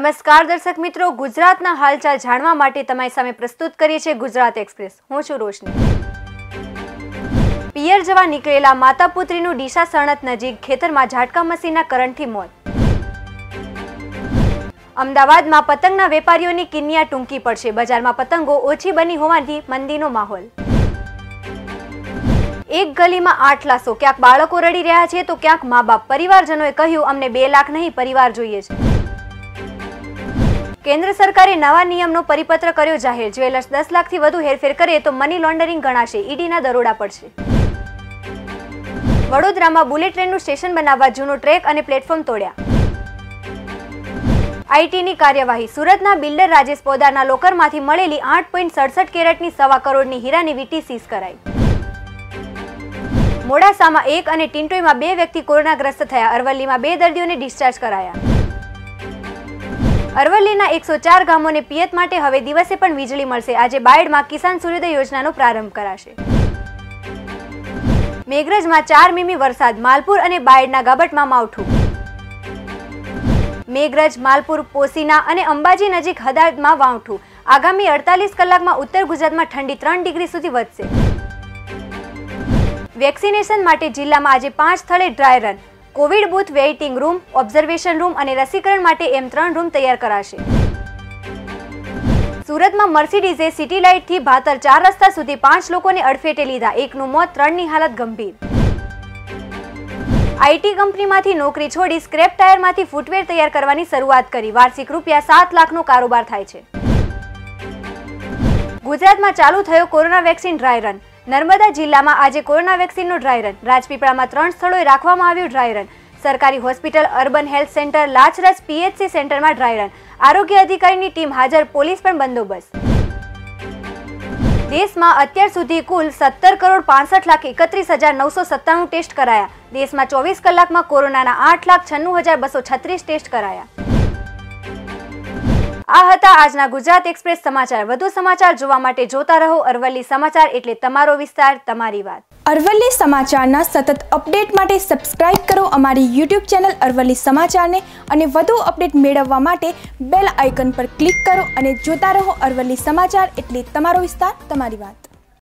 નમસ્કાર દર્શક મિત્રો, ગુજરાતના હાલચાલ જાણવા માટે તમારી સામે પ્રસ્તુત કરીએ છીએ ગુજરાત એક્સપ્રેસ. હું છું રોશની. પિયર જવા નીકળેલા માતા પુત્રીનું ડીસા સણત નજીક ખેતરમાં ઝાટકા મશીનના કરંટથી મોત. અમદાવાદમાં પતંગના વેપારીઓની કિન્યા ટૂંકી પડશે. બજારમાં પતંગો ઓછી બની હોવાથી મંદીનો માહોલ. એક ગલીમાં આઠ લાશો. ક્યાંક બાળકો રડી રહ્યા છે તો ક્યાંક મા બાપ. પરિવારજનોએ કહ્યું, અમને બે લાખ નહીં, પરિવાર જોઈએ છે. કેન્દ્ર સરકારે નવા નિયમનો પરિપત્ર કર્યો જાહેર. જ્વેલર્સ દસ લાખથી વધુ હેરફેર કરે તો મની લોન્ડરિંગ ગણાશે. ઈડીના દરોડા પડશે. વડોદરામાં બુલેટ ટ્રેનનું સ્ટેશન બનાવવા જૂનો ટ્રેક અને પ્લેટફોર્મ તોડ્યા. આઈટીની કાર્યવાહી. સુરતના બિલ્ડર રાજેશ પોદારના લોકરમાંથી મળેલી આઠ પોઈન્ટ સડસઠ કેરેટની સવા કરોડની હીરાની વીટી સીઝ કરાઈ. મોડાસામાં એક અને ટિન્ટોઈમાં બે વ્યક્તિ કોરોનાગ્રસ્ત થયા. અરવલ્લીમાં બે દર્દીઓને ડિસ્ચાર્જ કરાયા. અરવલ્લીના એકસો ચાર ગામોને પિયત માટે હવે દિવસે પણ વીજળી મળશે. આજે બાયડમાં કિસાન સૂર્યોદય યોજનાનો પ્રારંભ કરાશે. મેઘરજમાં ચાર મીમી વરસાદ, માલપુર અને બાયડના ગાબટમાં માવઠું. મેઘરજ, માલપુર, પોસીના અને અંબાજી નજીક હદાદમાં વાવઠું. આગામી અડતાલીસ કલાકમાં ઉત્તર ગુજરાતમાં ઠંડી ત્રણ ડિગ્રી સુધી વધશે. વેક્સિનેશન માટે જિલ્લામાં આજે પાંચ સ્થળે dry run. Covid booth waiting room, observation room અને રસીકરણ માટે એમ ત્રણ રૂમ તૈયાર કરાશે. સુરતમાં મર્સિડીઝે સિટી લાઇટથી ભાતર ચાર રસ્તા સુધી પાંચ લોકોને અડફેટે લીધા. એકનું મોત, ત્રણની હાલત ગંભીર. આઈટી કંપનીમાંથી નોકરી છોડી સ્ક્રેપ ટાયરમાંથી ફૂટવેર તૈયાર કરવાની શરૂઆત કરી. વાર્ષિક રૂપિયા સાત લાખનો કારોબાર થાય છે. ગુજરાતમાં ચાલુ થયો corona vaccine dry run. Narmada જિલ્લામાં આજે કોરોના વેક્સિનનો ડ્રાય રન. રાજપીપળામાં ત્રણ સ્થળોએ રાખવામાં આવ્યું ડ્રાય રન. સરકારી hospital, urban health centre, Lacharas PHC સેન્ટરમાં ડ્રાય રન. આરોગ્ય અધિકારીની ટીમ હાજર, પોલીસ પણ બંદોબસ્ત. દેશમાં અત્યાર સુધી કુલ સત્તર કરોડ પાસઠ લાખ એકત્રીસ હજાર નવસો સત્તાણું ટેસ્ટ કરાયા. દેશમાં ચોવીસ કલાકમાં કોરોનાના આઠ લાખ છન્નું હજાર બસો છત્રીસ ટેસ્ટ કરાયા. આ હતા આજના ગુજરાત એક્સપ્રેસ સમાચાર. વધુ સમાચાર જોવા માટે જોતા રહો અરવલ્લી સમાચાર એટલે તમારો વિસ્તાર, તમારી વાત. અરવલ્લી સમાચારના સતત અપડેટ માટે સબસ્ક્રાઇબ કરો અમારી યુટ્યુબ ચેનલ અરવલ્લી સમાચારને અને વધુ અપડેટ મેળવવા માટે બેલ આઇકન પર ક્લિક કરો અને જોતા રહો અરવલ્લી સમાચાર એટલે તમારો વિસ્તાર, તમારી વાત.